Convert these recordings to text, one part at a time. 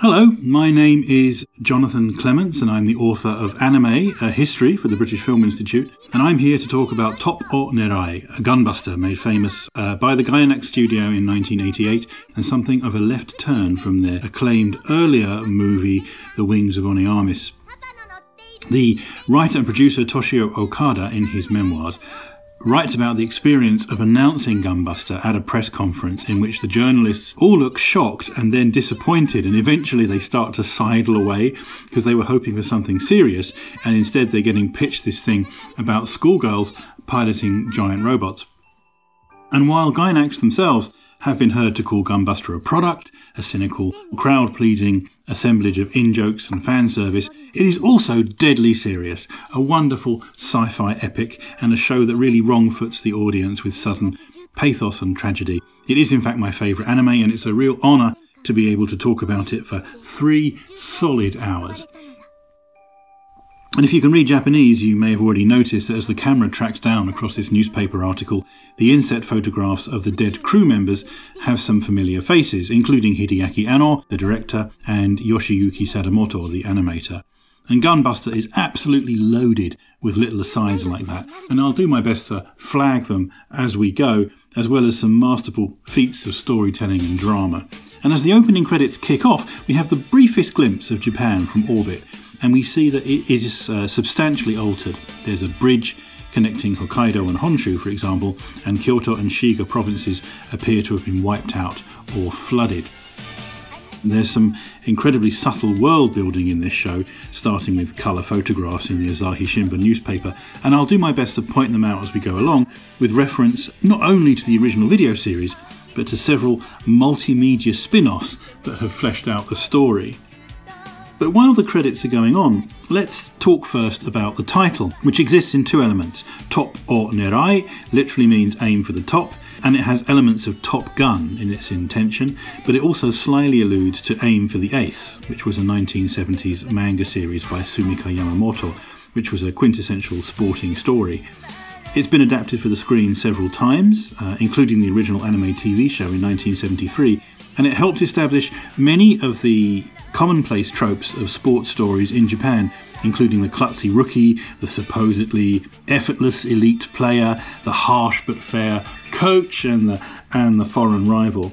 Hello, my name is Jonathan Clements, and I'm the author of Anime, a history for the British Film Institute. And I'm here to talk about Top O Nerai, a gunbuster made famous uh, by the Gainax studio in 1988, and something of a left turn from their acclaimed earlier movie, The Wings of Honneamise. The writer and producer Toshio Okada, in his memoirs, writes about the experience of announcing Gunbuster at a press conference in which the journalists all look shocked and then disappointed, and eventually they start to sidle away because they were hoping for something serious, and instead they're getting pitched this thing about schoolgirls piloting giant robots. And while Gainax themselves have been heard to call Gunbuster a product, a cynical, crowd pleasing assemblage of in jokes and fan service, it is also deadly serious, a wonderful sci fi epic, and a show that really wrongfoots the audience with sudden pathos and tragedy. It is, in fact, my favourite anime, and it's a real honour to be able to talk about it for three solid hours. And if you can read Japanese, you may have already noticed that as the camera tracks down across this newspaper article, the inset photographs of the dead crew members have some familiar faces, including Hideaki Anno, the director, and Yoshiyuki Sadamoto, the animator. And Gunbuster is absolutely loaded with little asides like that, and I'll do my best to flag them as we go, as well as some masterful feats of storytelling and drama. And as the opening credits kick off, we have the briefest glimpse of Japan from orbit, and we see that it is uh, substantially altered. There's a bridge connecting Hokkaido and Honshu, for example, and Kyoto and Shiga provinces appear to have been wiped out or flooded. There's some incredibly subtle world building in this show, starting with colour photographs in the Asahi Shimbun newspaper, and I'll do my best to point them out as we go along, with reference not only to the original video series, but to several multimedia spin offs that have fleshed out the story. But while the credits are going on, let's talk first about the title, which exists in two elements. Top or Nerai literally means aim for the top, and it has elements of Top Gun in its intention, but it also slyly alludes to Aim for the Ace, which was a 1970s manga series by Sumika Yamamoto, which was a quintessential sporting story. It's been adapted for the screen several times, uh, including the original anime TV show in 1973, and it helped establish many of the commonplace tropes of sports stories in Japan, including the klutzy rookie, the supposedly effortless elite player, the harsh but fair coach, and the, and the foreign rival.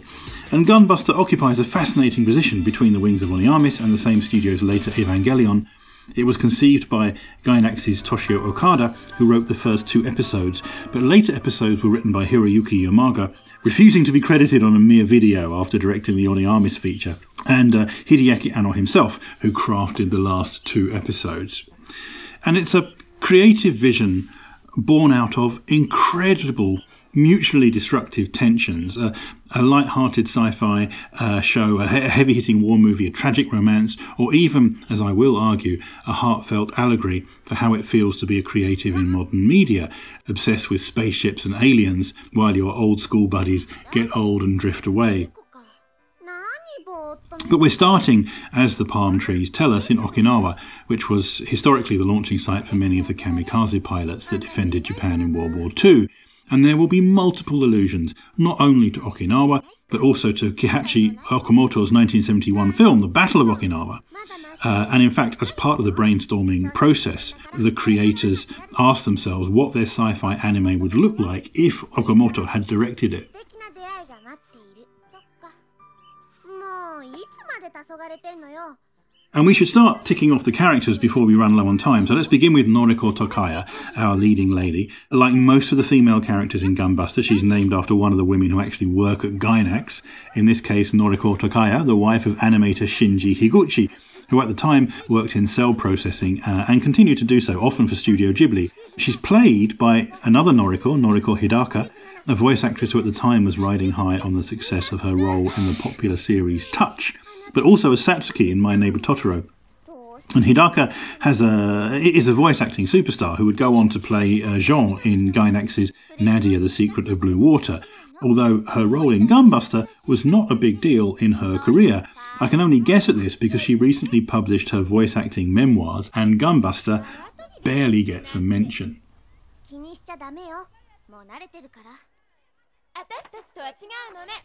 And Gunbuster occupies a fascinating position between the wings of Honneamise and the same studio's later Evangelion. It was conceived by Gainax's Toshio Okada, who wrote the first two episodes, but later episodes were written by Hiroyuki Yamaga, refusing to be credited on a mere video after directing the Honneamise feature, and uh, Hideaki Anno himself, who crafted the last two episodes. And it's a creative vision born out of incredible mutually destructive tensions, a, a light-hearted sci-fi uh, show, a heavy-hitting war movie, a tragic romance, or even, as I will argue, a heartfelt allegory for how it feels to be a creative in modern media, obsessed with spaceships and aliens while your old school buddies get old and drift away. But we're starting, as the palm trees tell us, in Okinawa, which was historically the launching site for many of the kamikaze pilots that defended Japan in World War II and there will be multiple allusions, not only to Okinawa, but also to Kihachi Okamoto's 1971 film, The Battle of Okinawa. Uh, and in fact, as part of the brainstorming process, the creators asked themselves what their sci fi anime would look like if Okamoto had directed it. And we should start ticking off the characters before we run low on time. So let's begin with Noriko Takaya, our leading lady. Like most of the female characters in Gunbuster, she's named after one of the women who actually work at Gainax. In this case, Noriko Takaya, the wife of animator Shinji Higuchi, who at the time worked in cell processing uh, and continued to do so, often for Studio Ghibli. She's played by another Noriko, Noriko Hidaka, a voice actress who at the time was riding high on the success of her role in the popular series Touch but also as Satsuki in My Neighbor Totoro. And Hidaka has a is a voice acting superstar who would go on to play uh, Jean in Gainax's Nadia: The Secret of Blue Water. Although her role in Gunbuster was not a big deal in her career, I can only guess at this because she recently published her voice acting memoirs, and Gunbuster barely gets a mention.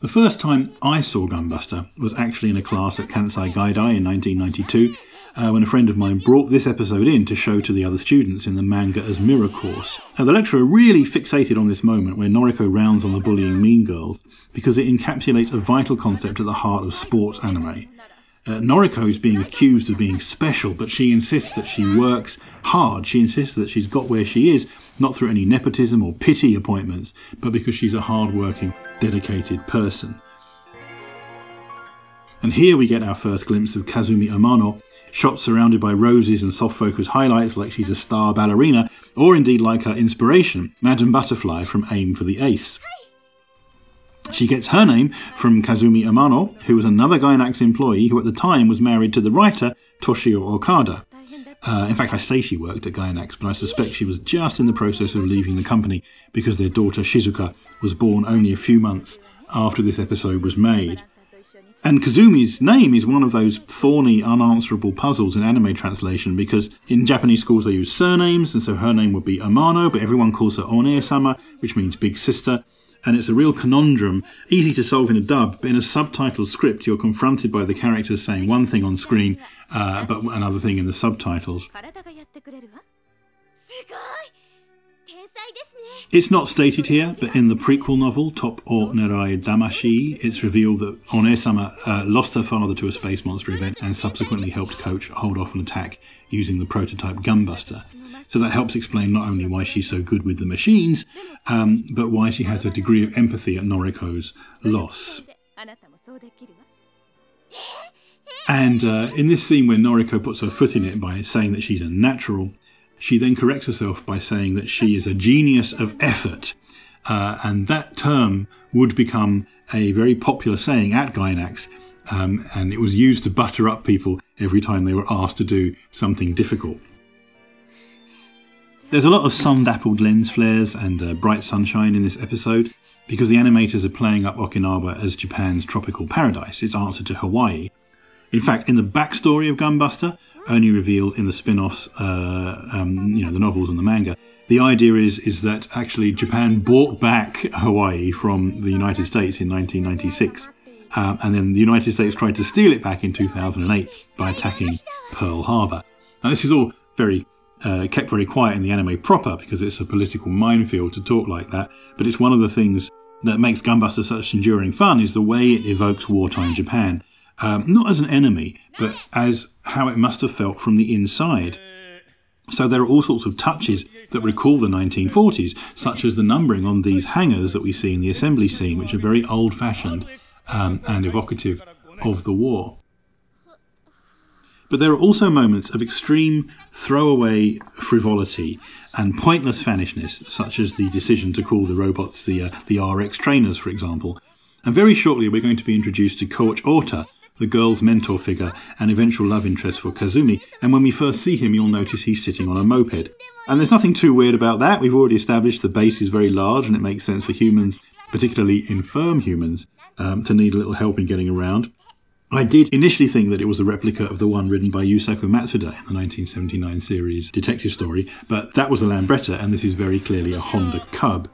The first time I saw Gunbuster was actually in a class at Kansai Gaidai in 1992 uh, when a friend of mine brought this episode in to show to the other students in the manga as mirror course. Now, the lecturer really fixated on this moment where Noriko rounds on the bullying mean girls because it encapsulates a vital concept at the heart of sports anime. Uh, Noriko is being accused of being special, but she insists that she works hard. She insists that she's got where she is, not through any nepotism or pity appointments, but because she's a hard-working, dedicated person. And here we get our first glimpse of Kazumi Amano, shot surrounded by roses and soft focus highlights like she's a star ballerina, or indeed like her inspiration, Madame Butterfly from Aim for the Ace. She gets her name from Kazumi Amano, who was another Gainax employee who at the time was married to the writer Toshio Okada. Uh, in fact, I say she worked at Gainax, but I suspect she was just in the process of leaving the company because their daughter Shizuka was born only a few months after this episode was made. And Kazumi's name is one of those thorny, unanswerable puzzles in anime translation because in Japanese schools they use surnames, and so her name would be Amano, but everyone calls her One sama, which means big sister and it's a real conundrum, easy to solve in a dub, but in a subtitled script, you're confronted by the characters saying one thing on screen, uh, but another thing in the subtitles. It's not stated here, but in the prequel novel, Top O Nerai Damashi, it's revealed that Onesama uh, lost her father to a space monster event and subsequently helped Coach hold off an attack using the prototype Gunbuster. So that helps explain not only why she's so good with the machines, um, but why she has a degree of empathy at Noriko's loss. And uh, in this scene where Noriko puts her foot in it by saying that she's a natural, she then corrects herself by saying that she is a genius of effort. Uh, and that term would become a very popular saying at Gainax, um, and it was used to butter up people every time they were asked to do something difficult. There's a lot of sun dappled lens flares and uh, bright sunshine in this episode because the animators are playing up Okinawa as Japan's tropical paradise, its answer to Hawaii. In fact, in the backstory of Gunbuster, only revealed in the spin-offs, uh, um, you know, the novels and the manga. The idea is is that actually Japan bought back Hawaii from the United States in 1996, um, and then the United States tried to steal it back in 2008 by attacking Pearl Harbor. Now this is all very uh, kept very quiet in the anime proper because it's a political minefield to talk like that. But it's one of the things that makes Gunbuster such enduring fun is the way it evokes wartime Japan um, not as an enemy, but as how it must have felt from the inside. So there are all sorts of touches that recall the 1940s, such as the numbering on these hangars that we see in the assembly scene, which are very old fashioned um, and evocative of the war. But there are also moments of extreme throwaway frivolity and pointless vanishness, such as the decision to call the robots the, uh, the RX trainers, for example. And very shortly, we're going to be introduced to Coach Ota, the girl's mentor figure and eventual love interest for Kazumi, and when we first see him, you'll notice he's sitting on a moped. And there's nothing too weird about that. We've already established the base is very large and it makes sense for humans, particularly infirm humans, um, to need a little help in getting around. I did initially think that it was a replica of the one written by Yusaku Matsuda in the 1979 series Detective Story, but that was a Lambretta, and this is very clearly a Honda Cub.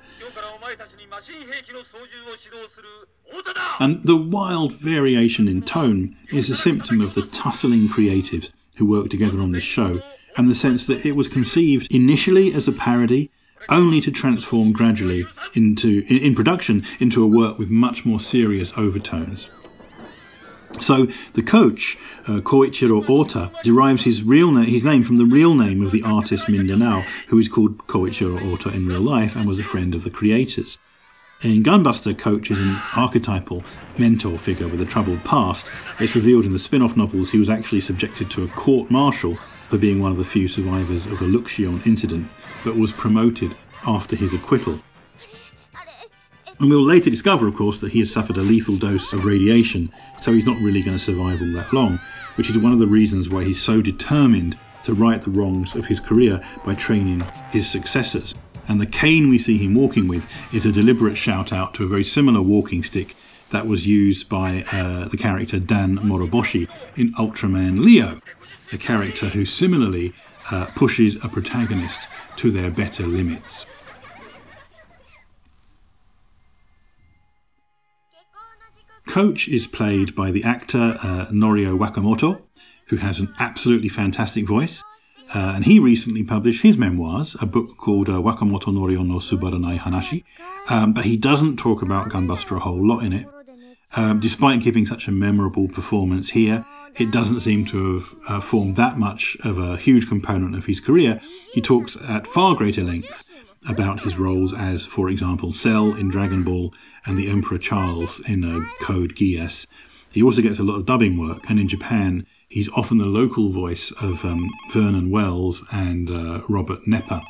And the wild variation in tone is a symptom of the tussling creatives who worked together on this show, and the sense that it was conceived initially as a parody, only to transform gradually into, in, in production, into a work with much more serious overtones. So the coach, uh, Koichiro Ota, derives his real na- his name from the real name of the artist Mindanao, who is called Koichiro Ota in real life and was a friend of the creators. In Gunbuster, Coach is an archetypal mentor figure with a troubled past. It's revealed in the spin off novels he was actually subjected to a court martial for being one of the few survivors of the Luxion incident, but was promoted after his acquittal. And we'll later discover, of course, that he has suffered a lethal dose of radiation, so he's not really going to survive all that long, which is one of the reasons why he's so determined to right the wrongs of his career by training his successors and the cane we see him walking with is a deliberate shout out to a very similar walking stick that was used by uh, the character Dan Moroboshi in Ultraman Leo, a character who similarly uh, pushes a protagonist to their better limits. coach is played by the actor uh, Norio Wakamoto, who has an absolutely fantastic voice. Uh, and he recently published his memoirs, a book called uh, Wakamoto Norio no Subaranai Hanashi. Um, but he doesn't talk about Gunbuster a whole lot in it. Um, despite giving such a memorable performance here, it doesn't seem to have uh, formed that much of a huge component of his career. He talks at far greater length about his roles as, for example, Cell in Dragon Ball and the Emperor Charles in uh, Code Geass. He also gets a lot of dubbing work, and in Japan, he's often the local voice of um, Vernon Wells and uh, Robert Knepper.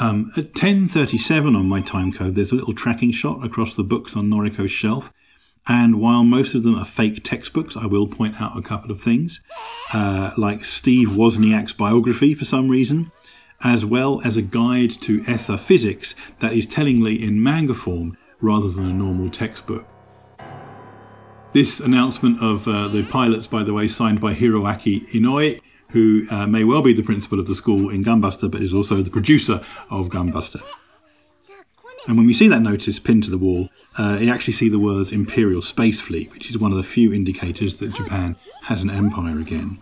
Um, at 10.37 on my timecode, there's a little tracking shot across the books on Noriko's shelf. And while most of them are fake textbooks, I will point out a couple of things, uh, like Steve Wozniak's biography for some reason, as well as a guide to ether physics that is tellingly in manga form rather than a normal textbook. This announcement of uh, the pilots, by the way, signed by Hiroaki Inoue, who uh, may well be the principal of the school in Gunbuster, but is also the producer of Gunbuster. And when we see that notice pinned to the wall, uh, you actually see the words Imperial Space Fleet, which is one of the few indicators that Japan has an empire again.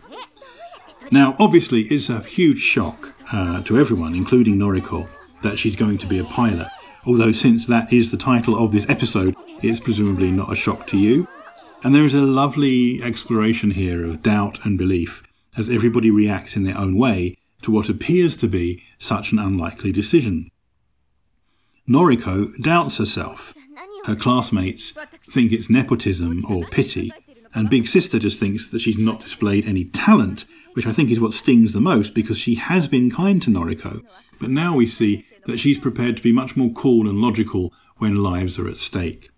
Now, obviously, it's a huge shock uh, to everyone, including Noriko, that she's going to be a pilot. Although, since that is the title of this episode, it's presumably not a shock to you. And there is a lovely exploration here of doubt and belief as everybody reacts in their own way to what appears to be such an unlikely decision. Noriko doubts herself. Her classmates think it's nepotism or pity, and Big Sister just thinks that she's not displayed any talent, which I think is what stings the most because she has been kind to Noriko. But now we see that she's prepared to be much more cool and logical when lives are at stake.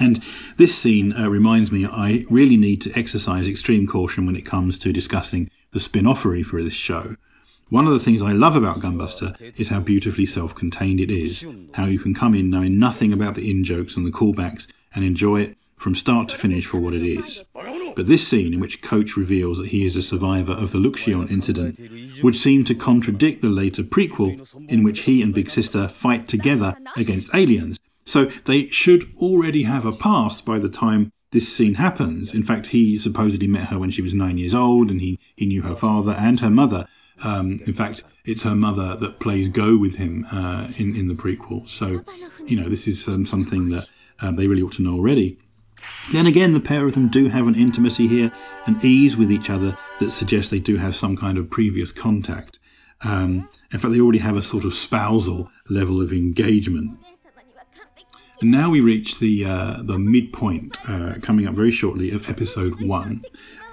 And this scene uh, reminds me I really need to exercise extreme caution when it comes to discussing the spin offery for this show. One of the things I love about Gunbuster is how beautifully self contained it is, how you can come in knowing nothing about the in jokes and the callbacks and enjoy it from start to finish for what it is. But this scene, in which Coach reveals that he is a survivor of the Luxion incident, would seem to contradict the later prequel, in which he and Big Sister fight together against aliens. So they should already have a past by the time this scene happens. In fact, he supposedly met her when she was nine years old, and he, he knew her father and her mother. Um, in fact, it's her mother that plays Go with him uh, in in the prequel. So, you know, this is um, something that um, they really ought to know already. Then again, the pair of them do have an intimacy here, an ease with each other that suggests they do have some kind of previous contact. Um, in fact, they already have a sort of spousal level of engagement. And now we reach the uh, the midpoint, uh, coming up very shortly, of episode one,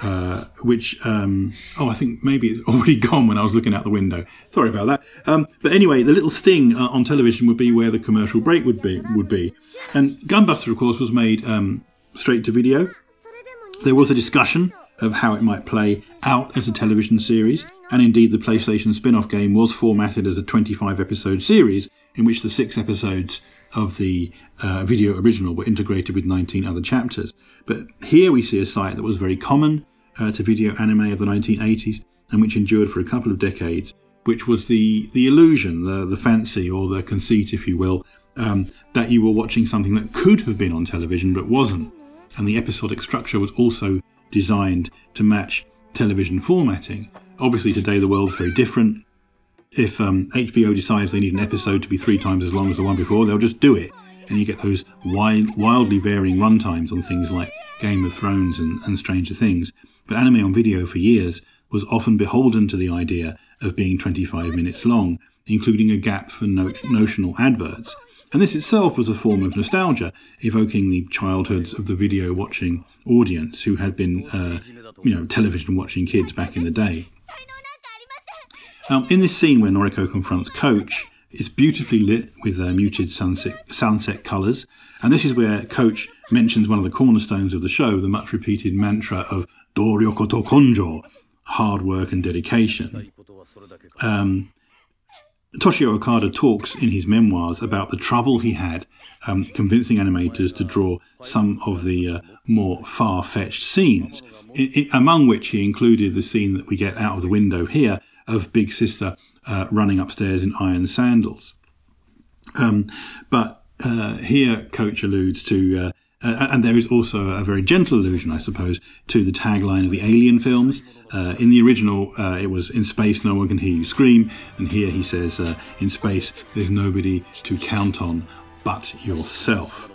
uh, which um, oh I think maybe it's already gone when I was looking out the window. Sorry about that. Um, but anyway, the little sting uh, on television would be where the commercial break would be would be, and Gunbuster of course was made um, straight to video. There was a discussion of how it might play out as a television series, and indeed the PlayStation spin-off game was formatted as a 25 episode series in which the six episodes of the uh, video original were integrated with 19 other chapters. But here we see a sight that was very common uh, to video anime of the 1980s and which endured for a couple of decades, which was the, the illusion, the, the fancy, or the conceit, if you will, um, that you were watching something that could have been on television but wasn't. And the episodic structure was also designed to match television formatting. Obviously, today the world's very different. If um, HBO decides they need an episode to be three times as long as the one before, they'll just do it and you get those wild, wildly varying runtimes on things like Game of Thrones and, and Stranger Things. But anime on video for years was often beholden to the idea of being 25 minutes long, including a gap for no- notional adverts. And this itself was a form of nostalgia, evoking the childhoods of the video watching audience who had been, uh, you know, television watching kids back in the day. Um, in this scene where Noriko confronts Coach, it's beautifully lit with uh, muted sunset, sunset colours. And this is where Coach mentions one of the cornerstones of the show, the much repeated mantra of Doryokoto Konjo, hard work and dedication. Um, Toshio Okada talks in his memoirs about the trouble he had um, convincing animators to draw some of the uh, more far fetched scenes, it, it, among which he included the scene that we get out of the window here of Big Sister uh, running upstairs in iron sandals. Um, but uh, here Coach alludes to, uh, and there is also a very gentle allusion, I suppose, to the tagline of the Alien films. Uh, in the original, uh, it was "In space, no one can hear you scream," and here he says, uh, "In space, there's nobody to count on but yourself."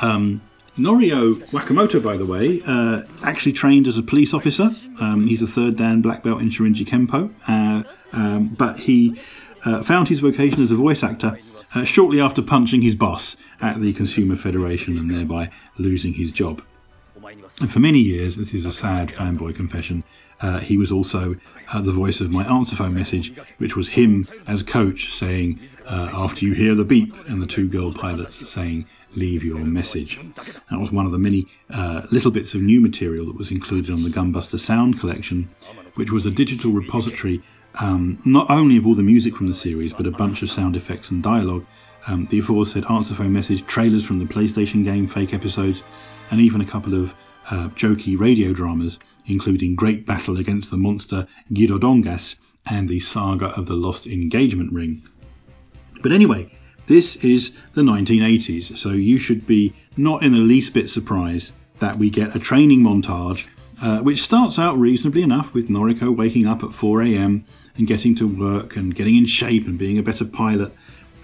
Um, Norio Wakamoto, by the way, uh, actually trained as a police officer. Um, he's a third Dan black belt in Shorinji Kempo, uh, um, but he uh, found his vocation as a voice actor uh, shortly after punching his boss at the Consumer Federation and thereby losing his job. And for many years, this is a sad fanboy confession, uh, he was also uh, the voice of my answer phone message, which was him as coach saying, after you hear the beep, and the two girl pilots saying, leave your message. That was one of the many uh, little bits of new material that was included on the Gunbuster Sound Collection, which was a digital repository um, not only of all the music from the series, but a bunch of sound effects and dialogue. Um, the aforesaid answer phone message, trailers from the PlayStation game, fake episodes, and even a couple of uh, jokey radio dramas, including Great Battle Against the Monster Girodongas and the Saga of the Lost Engagement Ring. But anyway, this is the 1980s, so you should be not in the least bit surprised that we get a training montage uh, which starts out reasonably enough with Noriko waking up at 4am and getting to work and getting in shape and being a better pilot.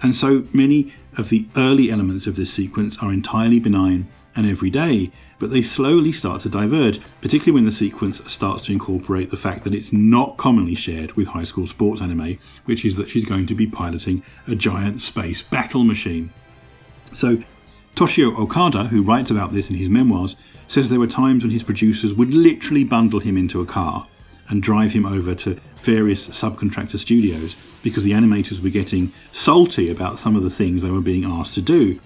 And so many of the early elements of this sequence are entirely benign and everyday, but they slowly start to diverge, particularly when the sequence starts to incorporate the fact that it's not commonly shared with high school sports anime, which is that she's going to be piloting a giant space battle machine. So, Toshio Okada, who writes about this in his memoirs, says there were times when his producers would literally bundle him into a car and drive him over to various subcontractor studios because the animators were getting salty about some of the things they were being asked to do.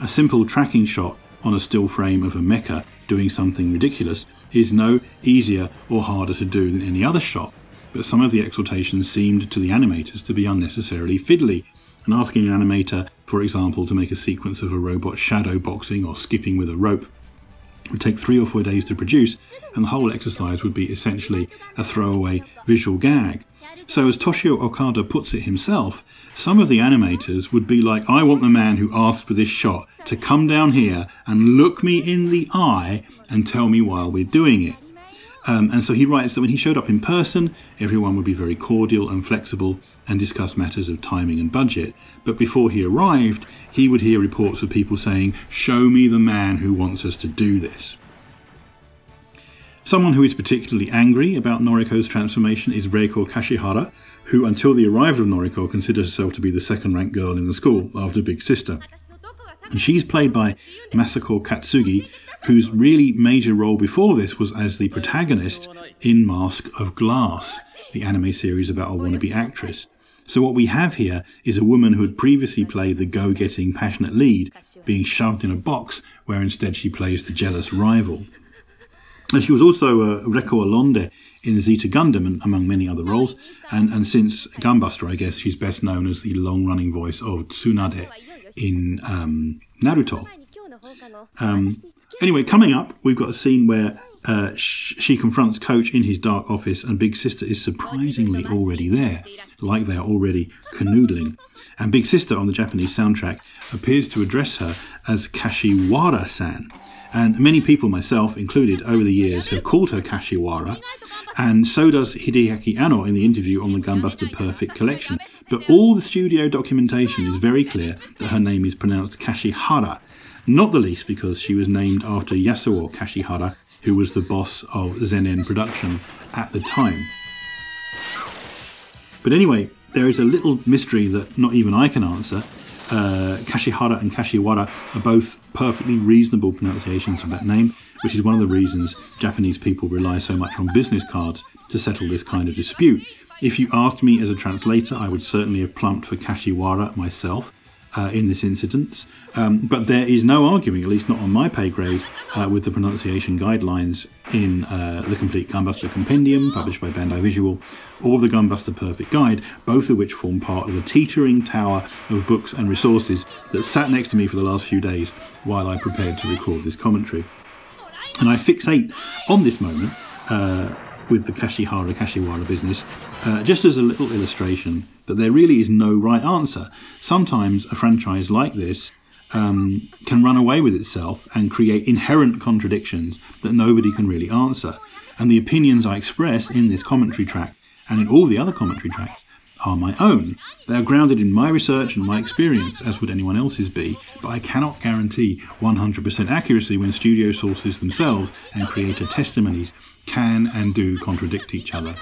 A simple tracking shot on a still frame of a mecha doing something ridiculous is no easier or harder to do than any other shot, but some of the exhortations seemed to the animators to be unnecessarily fiddly. And asking an animator, for example, to make a sequence of a robot shadow boxing or skipping with a rope would take three or four days to produce, and the whole exercise would be essentially a throwaway visual gag. So, as Toshio Okada puts it himself, some of the animators would be like, I want the man who asked for this shot to come down here and look me in the eye and tell me while we're doing it. Um, and so he writes that when he showed up in person, everyone would be very cordial and flexible and discuss matters of timing and budget. But before he arrived, he would hear reports of people saying, Show me the man who wants us to do this. Someone who is particularly angry about Noriko's transformation is Reiko Kashihara, who, until the arrival of Noriko, considers herself to be the second ranked girl in the school after Big Sister. And she's played by Masako Katsuki, whose really major role before this was as the protagonist in Mask of Glass, the anime series about a wannabe actress. So, what we have here is a woman who had previously played the go getting, passionate lead being shoved in a box where instead she plays the jealous rival. And she was also a Reccoa Londe in Zeta Gundam, and among many other roles. And, and since Gunbuster, I guess she's best known as the long running voice of Tsunade in um, Naruto. Um, anyway, coming up, we've got a scene where uh, she confronts Coach in his dark office, and Big Sister is surprisingly already there, like they are already canoodling. And Big Sister on the Japanese soundtrack appears to address her as Kashiwara san, and many people, myself included, over the years have called her Kashiwara, and so does Hideaki Anno in the interview on the Gunbuster Perfect collection. But all the studio documentation is very clear that her name is pronounced Kashihara, not the least because she was named after Yasuo Kashihara, who was the boss of Zenin Production at the time. But anyway, there is a little mystery that not even I can answer, uh, Kashihara and Kashiwara are both perfectly reasonable pronunciations of that name, which is one of the reasons Japanese people rely so much on business cards to settle this kind of dispute. If you asked me as a translator, I would certainly have plumped for Kashiwara myself, uh, in this incident. Um, but there is no arguing, at least not on my pay grade, uh, with the pronunciation guidelines in uh, the complete Gunbuster Compendium, published by Bandai Visual, or the Gunbuster Perfect Guide, both of which form part of the teetering tower of books and resources that sat next to me for the last few days while I prepared to record this commentary. And I fixate on this moment uh, with the Kashihara Kashiwara business, uh, just as a little illustration that there really is no right answer. Sometimes a franchise like this um, can run away with itself and create inherent contradictions that nobody can really answer. And the opinions I express in this commentary track and in all the other commentary tracks are my own. They are grounded in my research and my experience, as would anyone else's be, but I cannot guarantee 100% accuracy when studio sources themselves and creator testimonies can and do contradict each other.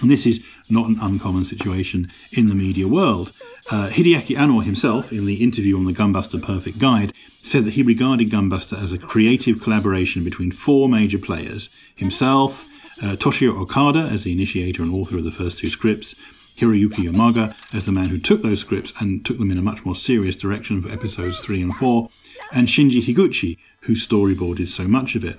And this is not an uncommon situation in the media world. Uh, Hideaki Anno himself, in the interview on the Gunbuster Perfect Guide, said that he regarded Gunbuster as a creative collaboration between four major players himself, uh, Toshio Okada as the initiator and author of the first two scripts, Hiroyuki Yamaga as the man who took those scripts and took them in a much more serious direction for episodes 3 and 4, and Shinji Higuchi, who storyboarded so much of it.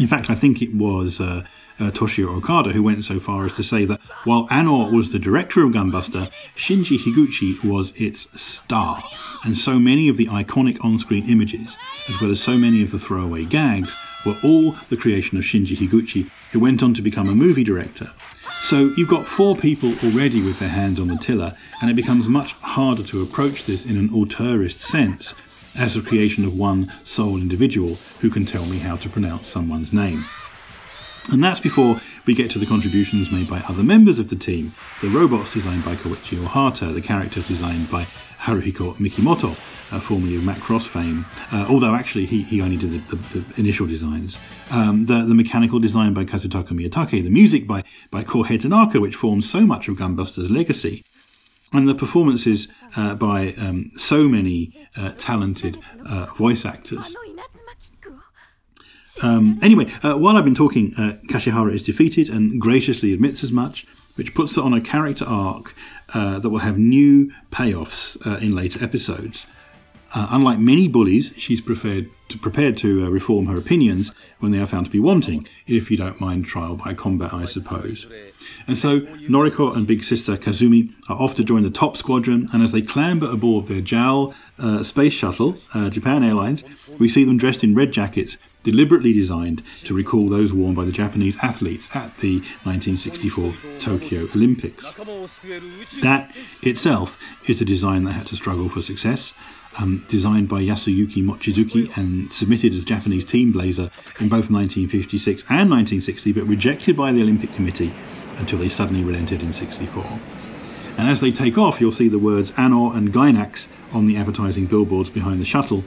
In fact, I think it was uh, uh, Toshio Okada who went so far as to say that while Anno was the director of Gunbuster, Shinji Higuchi was its star, and so many of the iconic on screen images, as well as so many of the throwaway gags, were all the creation of Shinji Higuchi, who went on to become a movie director. So you've got four people already with their hands on the tiller, and it becomes much harder to approach this in an auteurist sense as the creation of one sole individual who can tell me how to pronounce someone's name. And that's before we get to the contributions made by other members of the team. The robots designed by Koichi Ohata, the characters designed by Haruhiko Mikimoto, uh, formerly of Macross fame, uh, although actually he, he only did the, the, the initial designs. Um, the, the mechanical design by Kazutaka Miyatake, the music by, by Kohei Tanaka, which forms so much of Gunbuster's legacy, and the performances uh, by um, so many uh, talented uh, voice actors. Um, anyway, uh, while I've been talking, uh, Kashihara is defeated and graciously admits as much, which puts her on a character arc uh, that will have new payoffs in later episodes. Uh, unlike many bullies, she's prepared to, prepared to uh, reform her opinions when they are found to be wanting, if you don't mind trial by combat, I suppose. And so Noriko and big sister Kazumi are off to join the top squadron, and as they clamber aboard their JAL uh, space shuttle, uh, Japan Airlines, we see them dressed in red jackets deliberately designed to recall those worn by the Japanese athletes at the 1964 Tokyo Olympics. That itself is a design that had to struggle for success. Um, designed by Yasuyuki Mochizuki and submitted as Japanese team blazer in both 1956 and 1960, but rejected by the Olympic Committee until they suddenly relented in 64. And as they take off, you'll see the words Anor and Gainax on the advertising billboards behind the shuttle,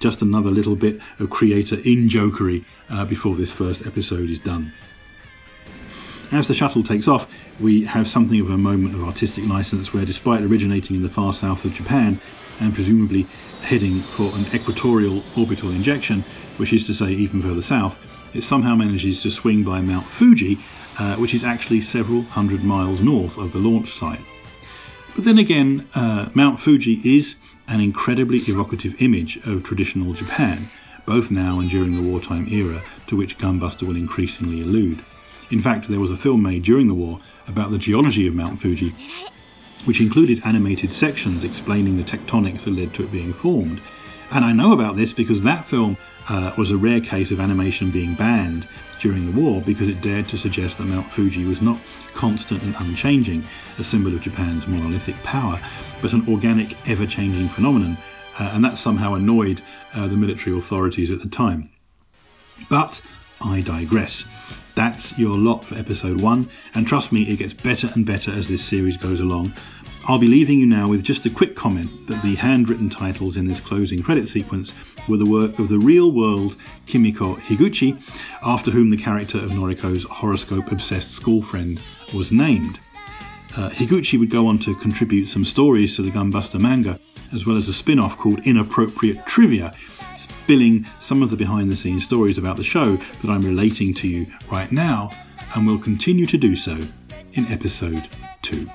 just another little bit of creator in jokery uh, before this first episode is done. As the shuttle takes off, we have something of a moment of artistic license where, despite originating in the far south of Japan and presumably heading for an equatorial orbital injection, which is to say even further south, it somehow manages to swing by Mount Fuji, uh, which is actually several hundred miles north of the launch site. But then again, uh, Mount Fuji is an incredibly evocative image of traditional Japan, both now and during the wartime era, to which Gunbuster will increasingly allude. In fact, there was a film made during the war about the geology of Mount Fuji, which included animated sections explaining the tectonics that led to it being formed. And I know about this because that film uh, was a rare case of animation being banned during the war because it dared to suggest that Mount Fuji was not constant and unchanging, a symbol of Japan's monolithic power, but an organic, ever changing phenomenon, uh, and that somehow annoyed uh, the military authorities at the time. But I digress. That's your lot for episode one, and trust me, it gets better and better as this series goes along. I'll be leaving you now with just a quick comment that the handwritten titles in this closing credit sequence were the work of the real world Kimiko Higuchi, after whom the character of Noriko's horoscope obsessed school friend was named. Uh, Higuchi would go on to contribute some stories to the Gunbuster manga, as well as a spin off called Inappropriate Trivia, spilling some of the behind the scenes stories about the show that I'm relating to you right now, and will continue to do so in episode 2.